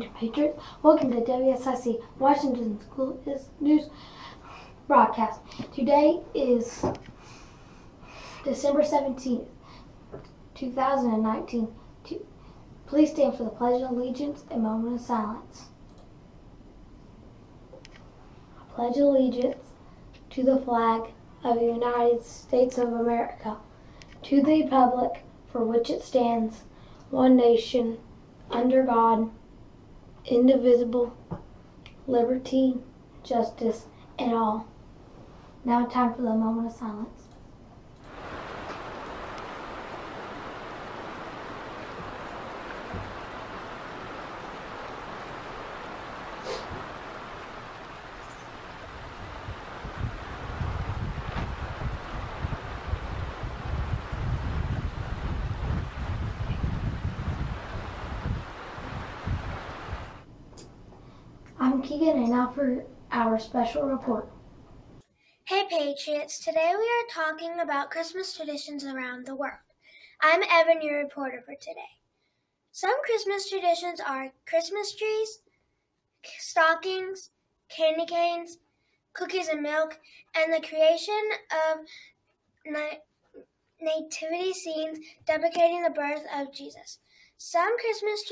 Patriots. Welcome to WSIC Washington School News broadcast. Today is December 17th, 2019. Please stand for the Pledge of Allegiance and moment of silence. I pledge allegiance to the flag of the United States of America, to the republic for which it stands, one nation, under God, indivisible, liberty, justice, and all. Now time for the moment of silence. Keegan, and now for our special report. Hey Patriots, today we are talking about Christmas traditions around the world. I'm Evan, your reporter for today. Some Christmas traditions are Christmas trees, stockings, candy canes, cookies and milk, and the creation of nativity scenes deprecating the birth of Jesus. Some Christmas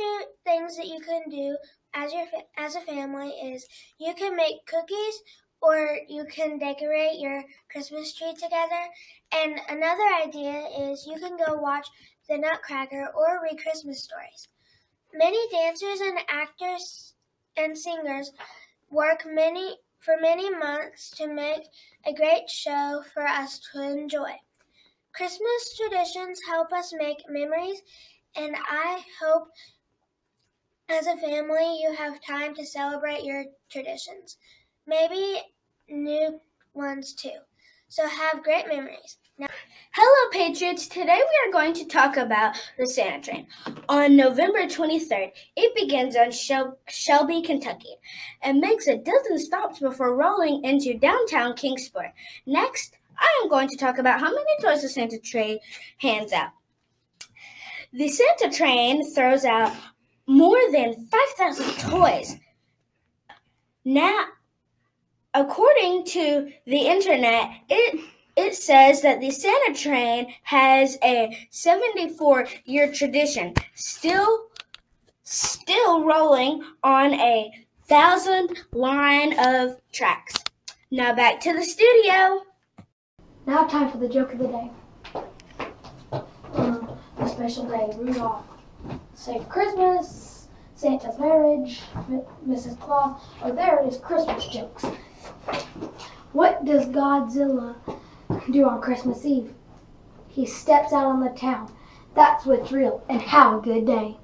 things that you can do as your as a family is you can make cookies or you can decorate your Christmas tree together. And another idea is you can go watch the Nutcracker or read Christmas stories. Many dancers and actors and singers work many for many months to make a great show for us to enjoy. Christmas traditions help us make memories, and I hope as a family, you have time to celebrate your traditions, maybe new ones too. So have great memories. Now, Hello, Patriots! Today we are going to talk about the Santa Train. On November 23rd, it begins on Shel- Shelby, Kentucky, and makes a dozen stops before rolling into downtown Kingsport. Next, I am going to talk about how many toys the Santa Train hands out. The Santa Train throws out more than 5,000 toys. Now, according to the internet, it it says that the Santa train has a 74 year tradition, still still rolling on a thousand line of tracks. Now back to the studio. Now time for the joke of the day. Um, a special day, Rudolph say Christmas, Santa's marriage, Mrs. Claus, or there it is, Christmas jokes. What does Godzilla do on Christmas Eve? He steps out on the town. That's what's real, and have a good day.